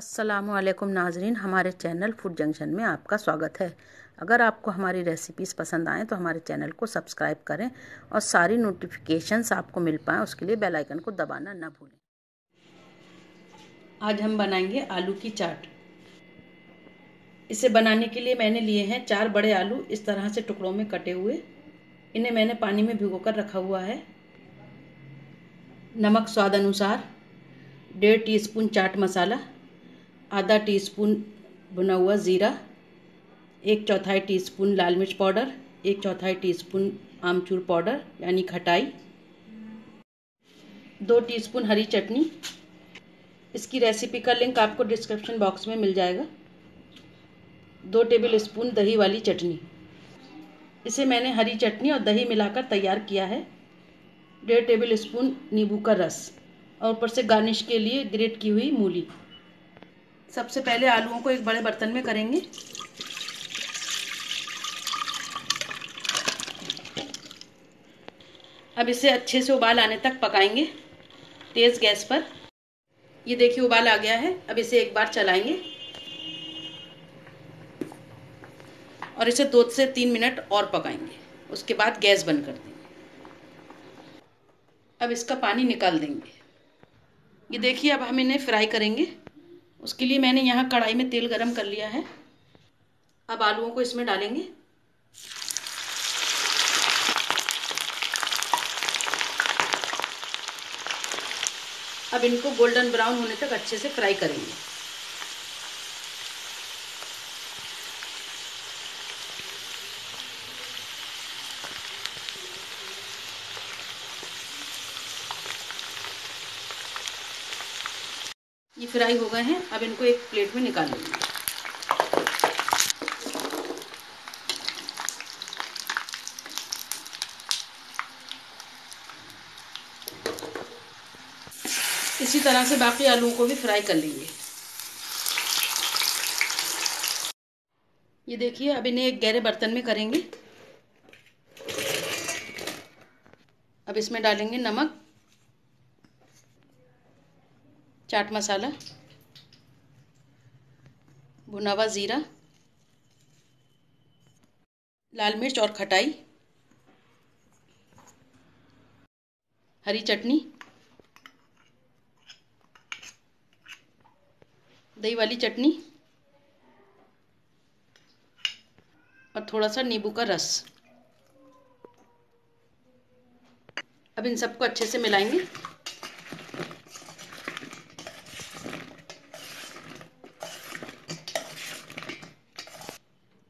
असलकुम नाजरीन, हमारे चैनल फ़ूड जंक्शन में आपका स्वागत है। अगर आपको हमारी रेसिपीज़ पसंद आएँ तो हमारे चैनल को सब्सक्राइब करें और सारी नोटिफिकेशंस आपको मिल पाएँ, उसके लिए बेल आइकन को दबाना ना भूलें। आज हम बनाएँगे आलू की चाट। इसे बनाने के लिए मैंने लिए हैं चार बड़े आलू, इस तरह से टुकड़ों में कटे हुए। इन्हें मैंने पानी में भिगोकर रखा हुआ है। नमक स्वाद अनुसार डेढ़ टीस्पून चाट मसाला आधा टीस्पून भुना हुआ ज़ीरा, एक चौथाई टीस्पून लाल मिर्च पाउडर, एक चौथाई टीस्पून आमचूर पाउडर, यानी खटाई, दो टीस्पून हरी चटनी। इसकी रेसिपी का लिंक आपको डिस्क्रिप्शन बॉक्स में मिल जाएगा। दो टेबल स्पून दही वाली चटनी। इसे मैंने हरी चटनी और दही मिलाकर तैयार किया है। डेढ़ टेबल स्पून नींबू का रस और ऊपर से गार्निश के लिए ग्रेट की हुई मूली। सबसे पहले आलूओं को एक बड़े बर्तन में करेंगे। अब इसे अच्छे से उबाल आने तक पकाएँगे तेज़ गैस पर। ये देखिए, उबाल आ गया है। अब इसे एक बार चलाएँगे। और इसे दो से तीन मिनट और पकाएँगे। उसके बाद गैस बंद कर देंगे। अब इसका पानी निकाल देंगे। ये देखिए, अब हम इन्हें फ्राई करेंगे। उसके लिए मैंने यहाँ कढ़ाई में तेल गरम कर लिया है। अब आलूओं को इसमें डालेंगे। अब इनको गोल्डन ब्राउन होने तक अच्छे से फ्राई करेंगे। ये फ्राई हो गए हैं। अब इनको एक प्लेट में निकाल लेंगे। इसी तरह से बाकी आलूओं को भी फ्राई कर लेंगे। ये देखिए, अब इन्हें एक गहरे बर्तन में करेंगे। अब इसमें डालेंगे नमक। चाट मसाला भुना हुआ ज़ीरा, लाल मिर्च और खटाई, हरी चटनी, दही वाली चटनी और थोड़ा सा नींबू का रस। अब इन सबको अच्छे से मिलाएँगे।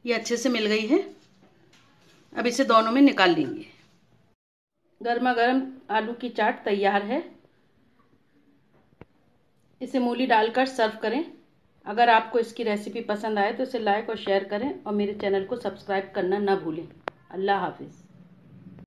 ये अच्छे से मिल गई है। अब इसे दोनों में निकाल लेंगे। गर्मा गर्म आलू की चाट तैयार है। इसे मूली डालकर सर्व करें। अगर आपको इसकी रेसिपी पसंद आए तो इसे लाइक और शेयर करें और मेरे चैनल को सब्सक्राइब करना ना भूलें। अल्लाह हाफिज़।